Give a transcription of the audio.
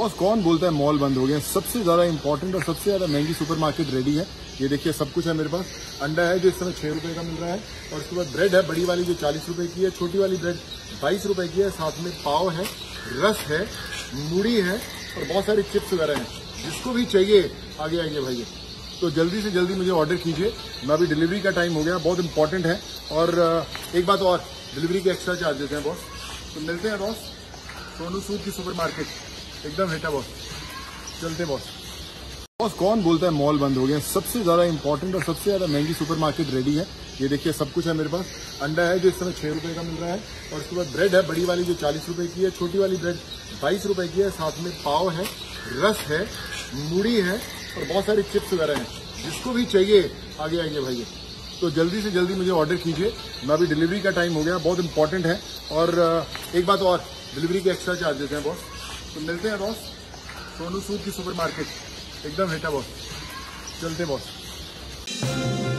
Boss कौन बोलता है मॉल बंद हो गया सबसे ज़्यादा इंपॉर्टेंट और सबसे ज़्यादा महँगी सुपरमार्केट रेडी है। ये देखिए, सब कुछ है मेरे पास। अंडा है जो इस समय छह रुपए का मिल रहा है और उसके बाद ब्रेड है, बड़ी वाली जो चालीस रुपए की है, छोटी वाली ब्रेड बाईस रुपए की है। साथ में पाव है, रस है, मूढ़ी है और बहुत सारी चिप्स वगैरह हैं। जिसको भी चाहिए, आगे आइए भाई तो जल्दी से जल्दी मुझे ऑर्डर कीजिए। मैं अभी डिलीवरी का टाइम हो गया, बहुत इंपॉर्टेंट है। और एक बात और डिलीवरी के एक्स्ट्रा चार्जेस हैं बॉस तो मिलते हैं बॉस सोनू सूद की सुपर मार्केट एकदम हिट बॉस चलते बॉस बॉस कौन बोलता है मॉल बंद हो गया सबसे ज़्यादा इंपॉर्टेंट और सबसे ज़्यादा महँगी सुपरमार्केट रेडी है। ये देखिए, सब कुछ है मेरे पास। अंडा है जो इस समय छह रुपए का मिल रहा है और उसके बाद ब्रेड है, बड़ी वाली जो चालीस रुपए की है, छोटी वाली ब्रेड बाईस रुपए की है। साथ में पाव है, रस है, मूढ़ी है और बहुत सारी चिप्स वगैरह हैं। जिसको भी चाहिए, आगे आइए भाई तो जल्दी से जल्दी मुझे ऑर्डर कीजिए। मैं अभी डिलीवरी का टाइम हो गया, बहुत इंपॉर्टेंट है। और एक बात और डिलीवरी के एक्स्ट्रा चार्जेस हैं बॉस तो मिलते हैं बॉस सोनू सूद की सुपरमार्केट एकदम हिट बॉस चलते बॉस